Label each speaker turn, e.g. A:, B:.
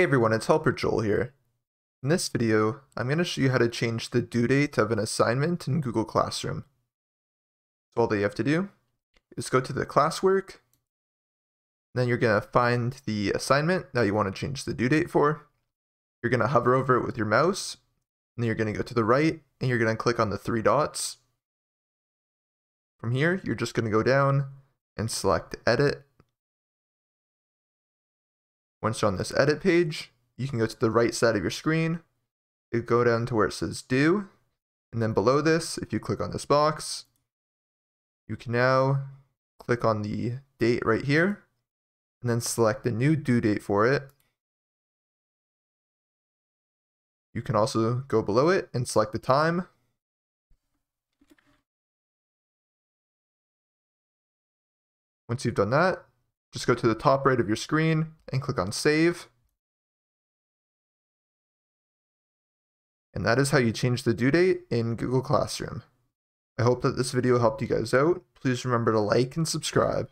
A: Hey everyone, it's Helper Joel here. In this video, I'm going to show you how to change the due date of an assignment in Google Classroom. So all that you have to do is go to the classwork, then you're going to find the assignment that you want to change the due date for. You're going to hover over it with your mouse, and then you're going to go to the right, and you're going to click on the three dots. From here, you're just going to go down and select Edit, once you're on this edit page, you can go to the right side of your screen, you go down to where it says due, and then below this, if you click on this box, you can now click on the date right here, and then select a new due date for it. You can also go below it and select the time. Once you've done that, just go to the top right of your screen and click on Save. And that is how you change the due date in Google Classroom. I hope that this video helped you guys out. Please remember to like and subscribe.